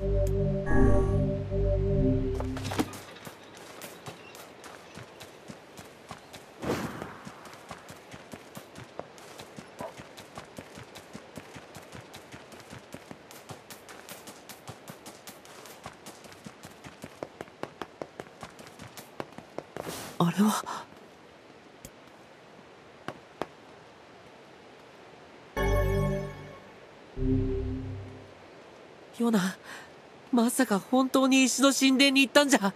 あれは？ヨナまさか本当に石の神殿に行ったんじゃ。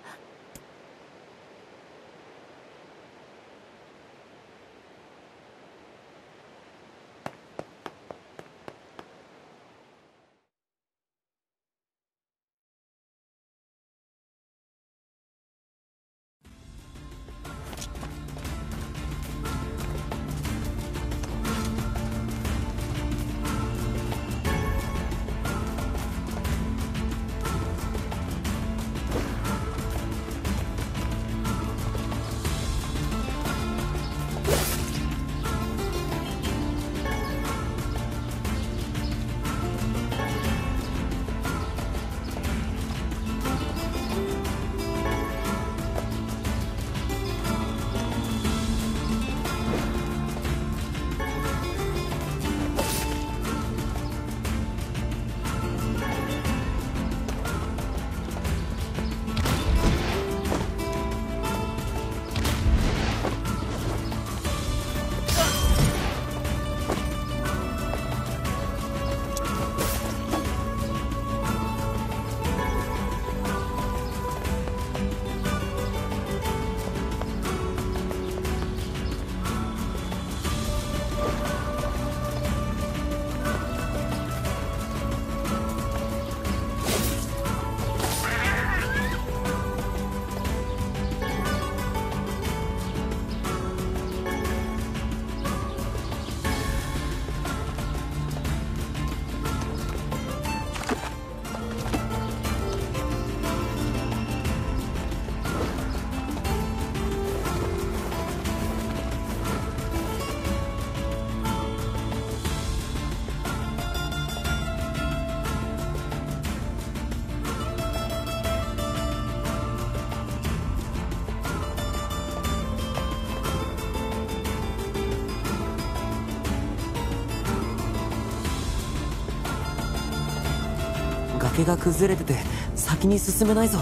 崖が崩れてて先に進めないぞ。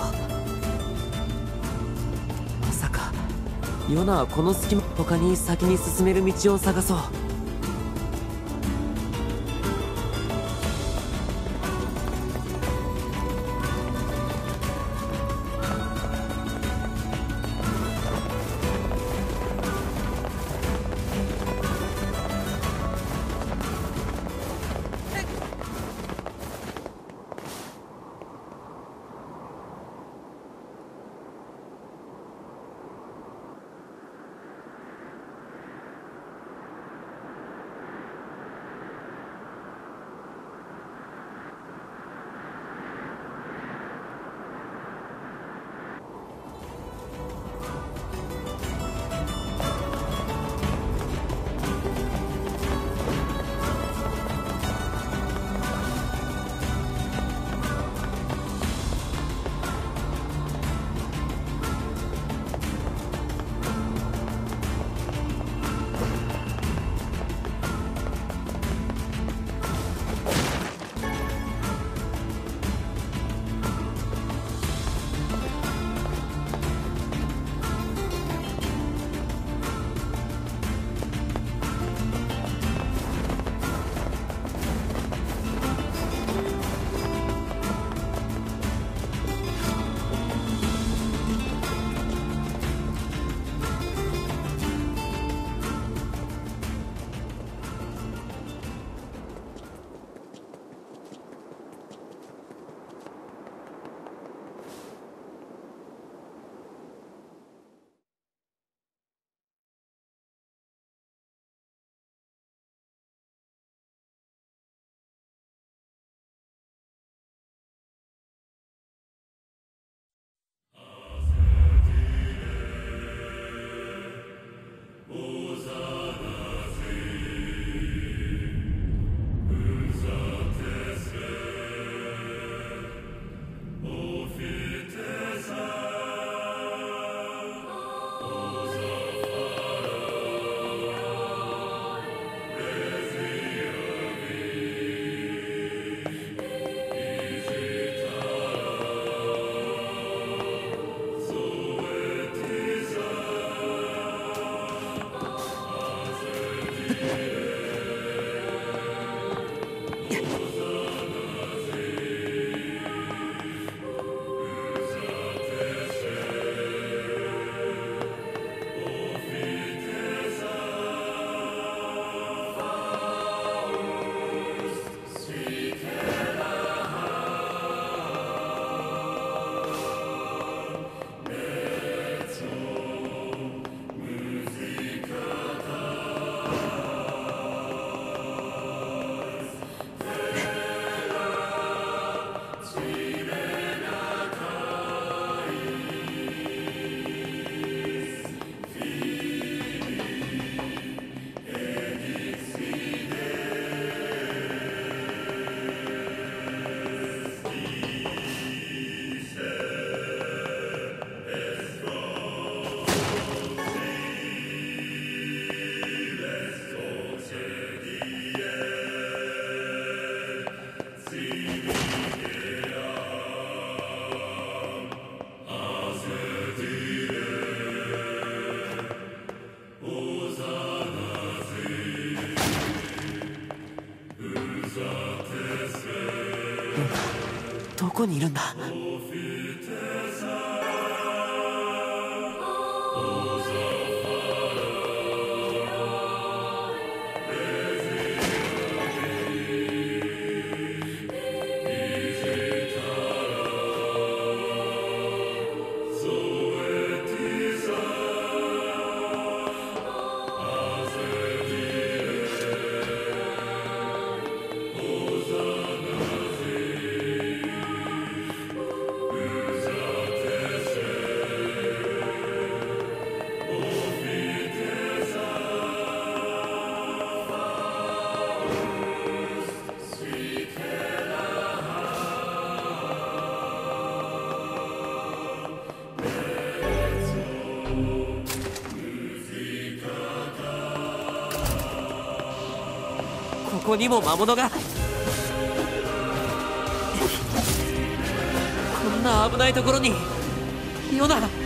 まさかヨナはこの隙間他に先に進める道を探そう。どこにいるんこにも魔物が。こんな危ないところに。ヨナ。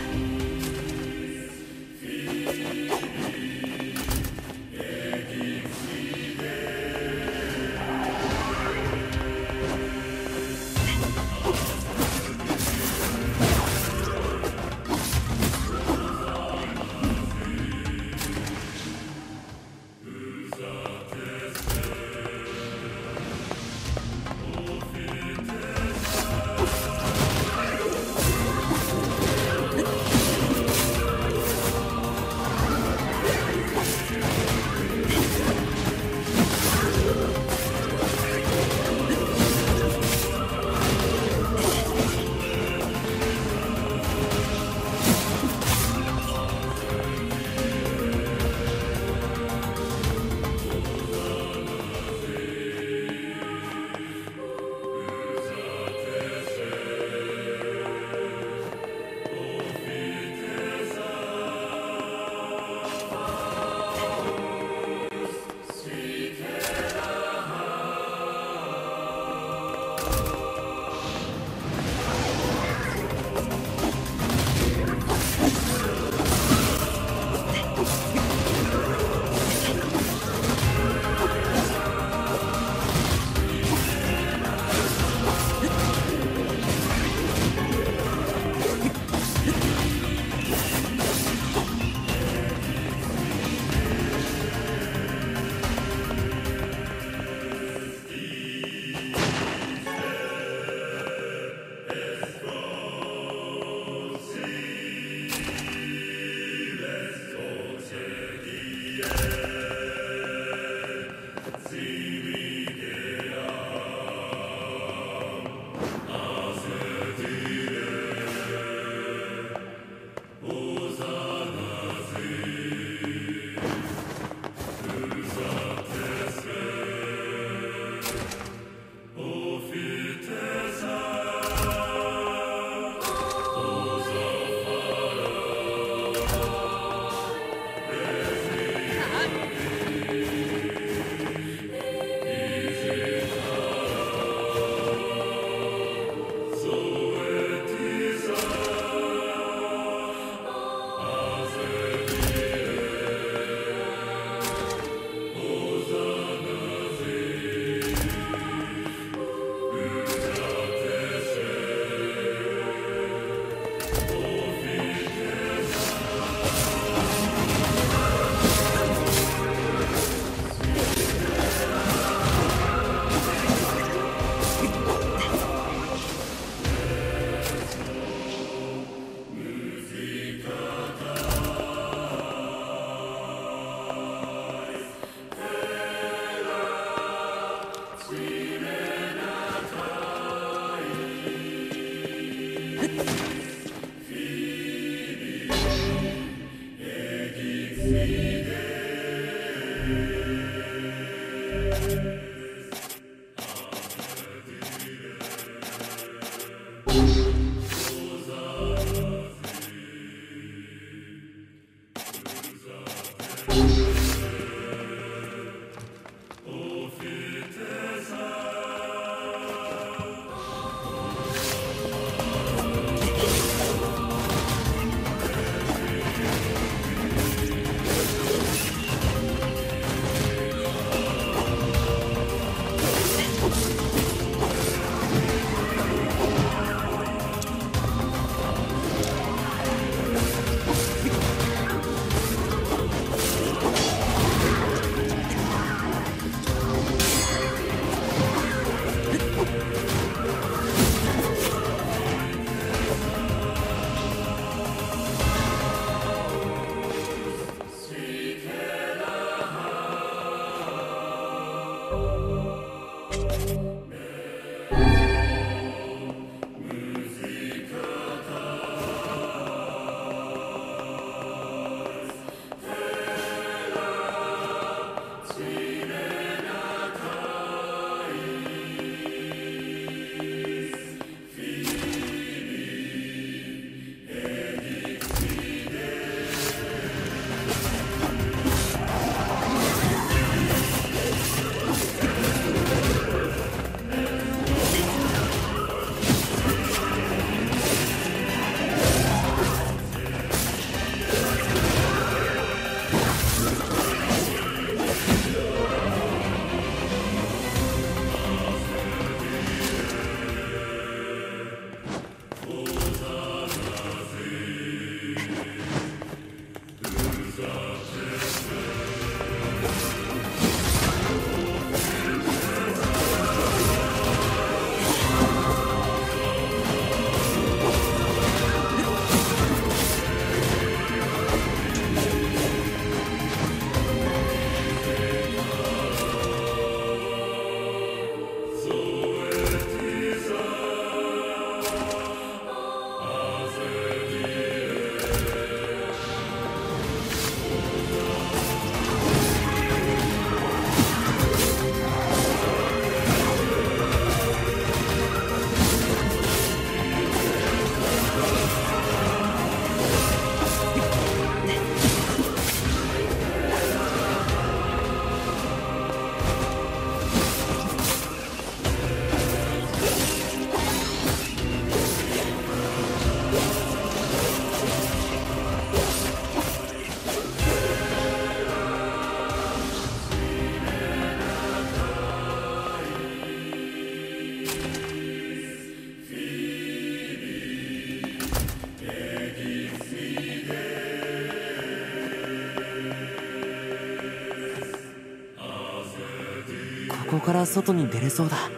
ここから外に出れそうだ。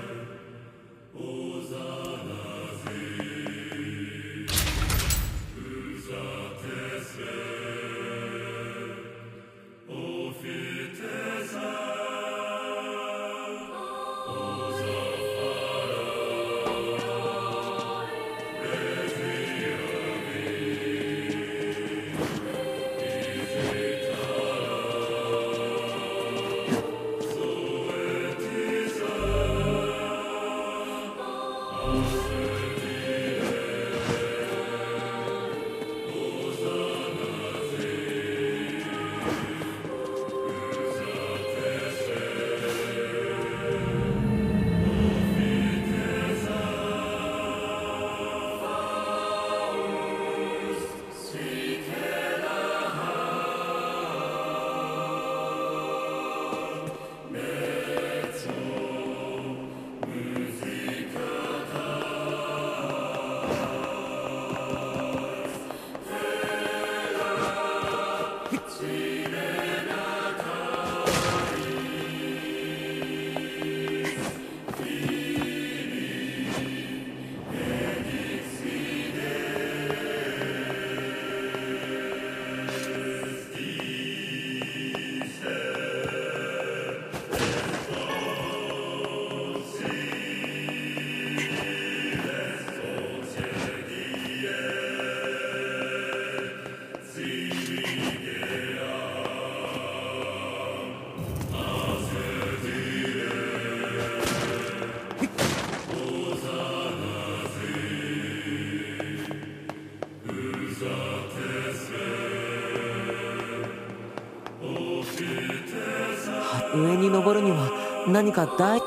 登るには何か大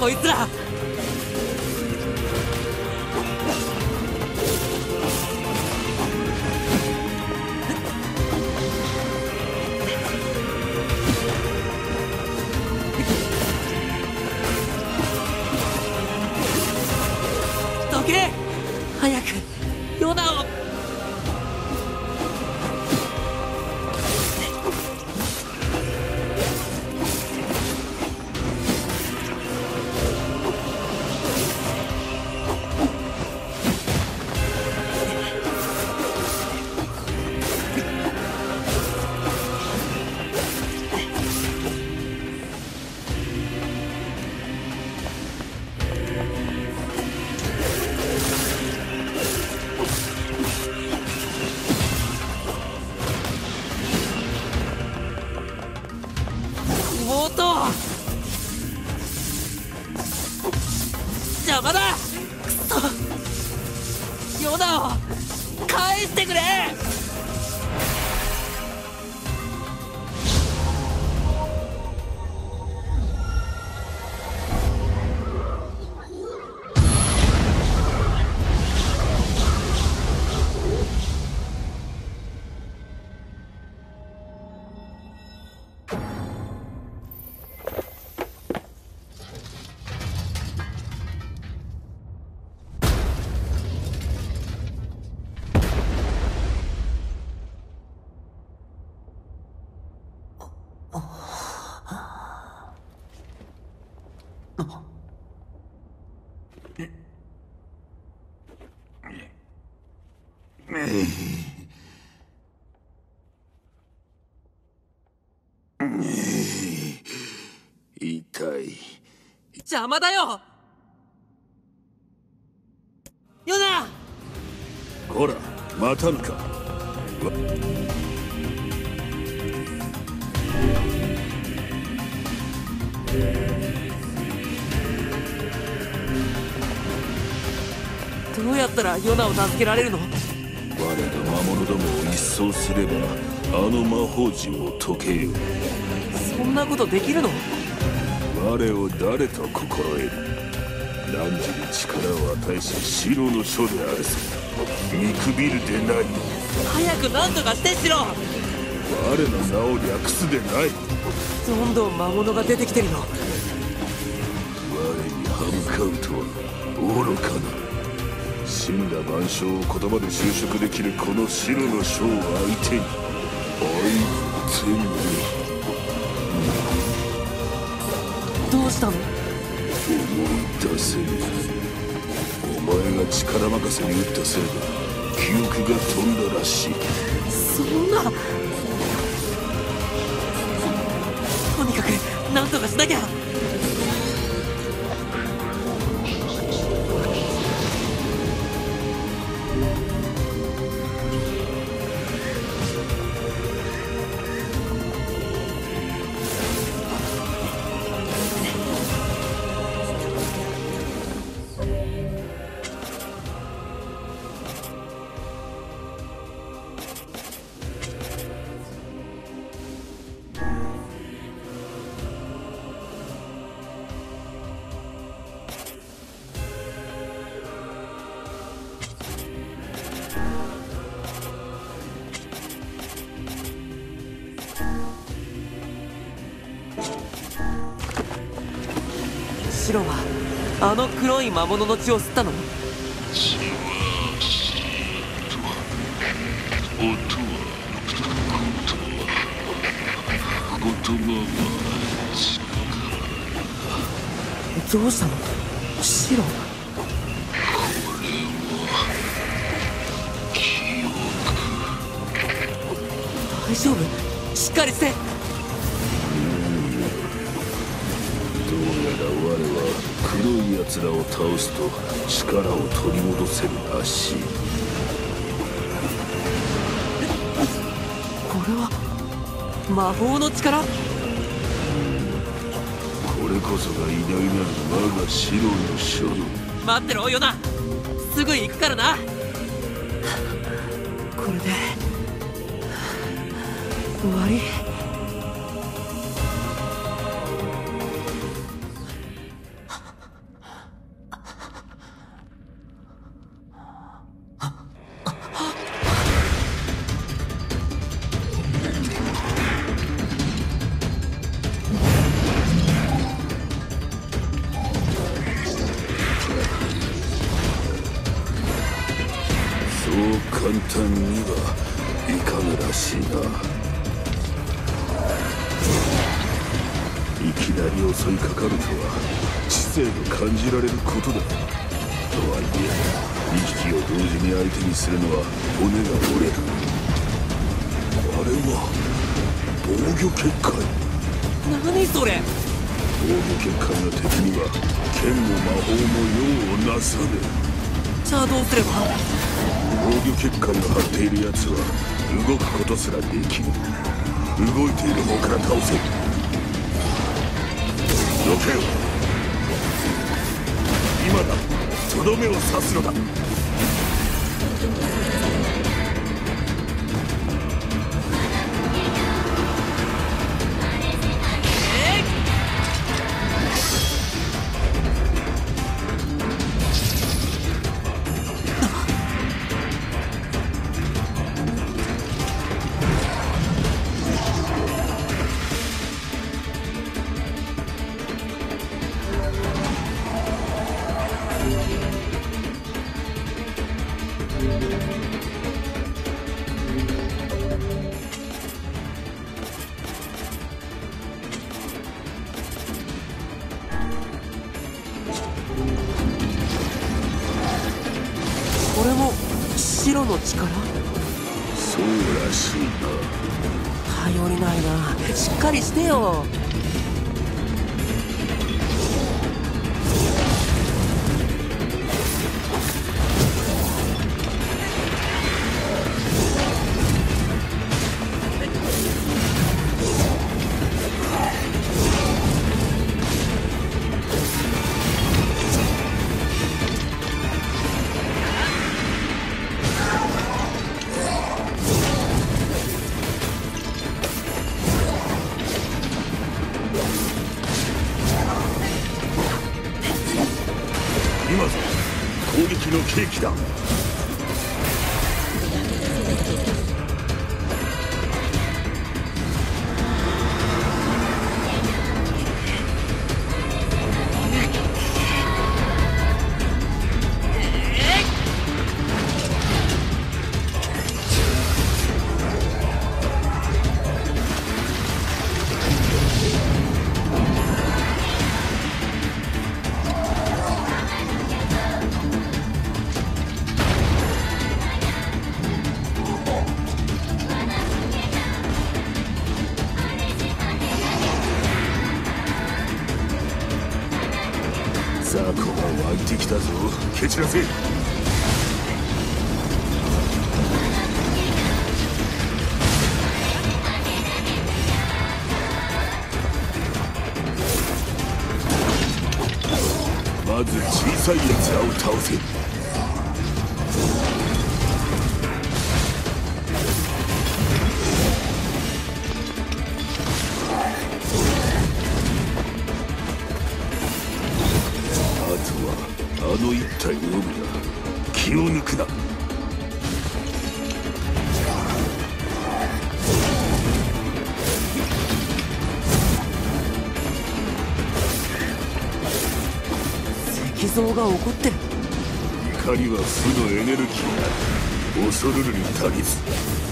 こいつら邪魔だよ。ヨナ！ほら待たぬか。どうやったらヨナを助けられるの？我が魔物どもを一掃すればあの魔法陣を解けよ。うそんなことできるの？我を誰と心得る汝に力を与えし白の書であるぞ見くびるでない。早く何とかしてしろ我の名を略すでない。どんどん魔物が出てきてるの我に歯向かうとは愚かな死んだ万象を言葉で就職できるこの白の章を相手に相手に、うんどうしたの思い出せぬお前が力任せに打ったせいで記憶が飛んだらしいそんなとにかく何とかしなきゃ白はあの黒い魔物の血を吸ったの？血は血と音は言葉言葉は血どうしたの？白？大黒い奴らを倒すと力を取り戻せるらしい。これは魔法の力？これこそが偉大なる我が白の書道待ってろヨナ。すぐ行くからな。これで終わりことだ。とはいえ、2匹を同時に相手にするのは骨が折れる。あれは防御結界。何それ防御結界の敵には剣も魔法も用をなさねえ。じゃあどうすれば防御結界を張っている奴は動くことすらできぬ動いている方から倒せどけよ今だ。とどめを刺すのだ。枪。蹴散らせま像が怒ってる。怒りは負のエネルギーだ恐るるに足りず。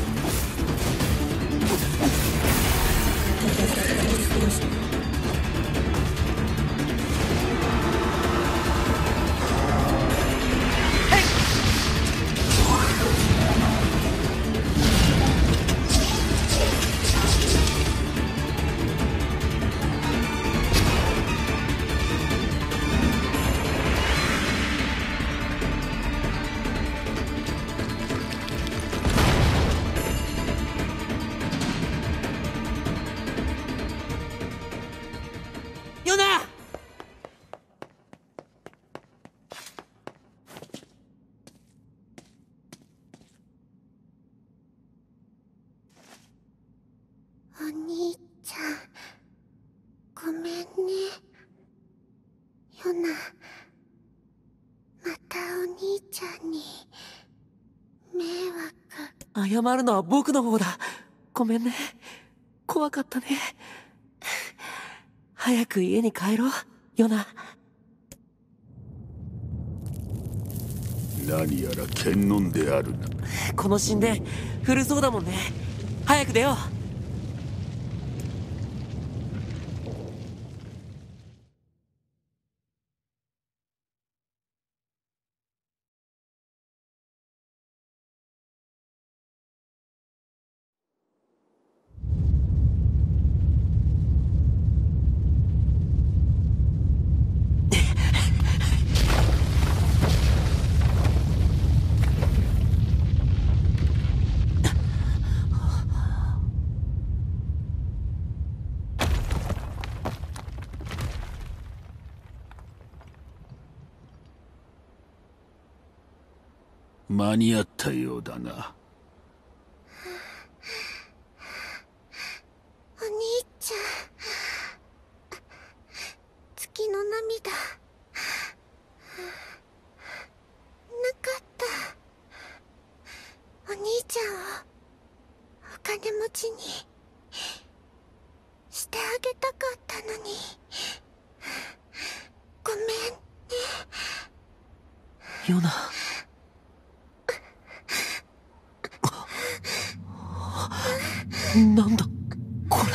謝るのは僕の方だ。ごめんね。怖かったね。早く家に帰ろうヨナ。何やら剣能であるな。この神殿古そうだもんね。早く出よう間に合ったようだな。お兄ちゃん。月の涙。なかった。お兄ちゃんをお金持ちに。してあげたかったのに。ごめんね。ヨナなんだこれ。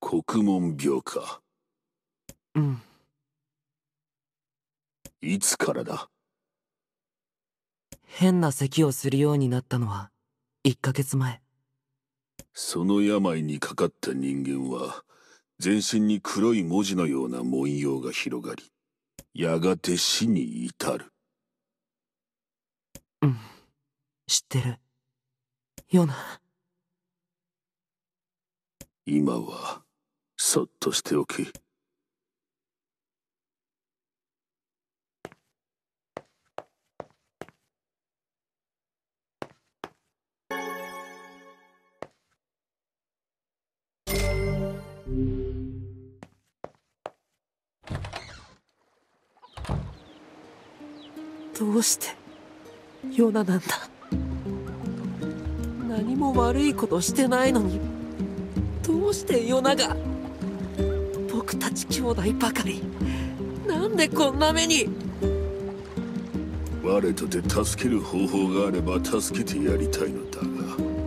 国門病か。うん。いつからだ？変な咳をするようになったのは1ヶ月前その病にかかった人間は全身に黒い文字のような文様が広がりやがて死に至る。うん。知ってる。ヨナ。今はそっとしておけどうしてヨナなんだ。何も悪いことしてないのにどうしてヨナが僕たち兄弟ばかりなんでこんな目に我とて助ける方法があれば助けてやりたいのだが。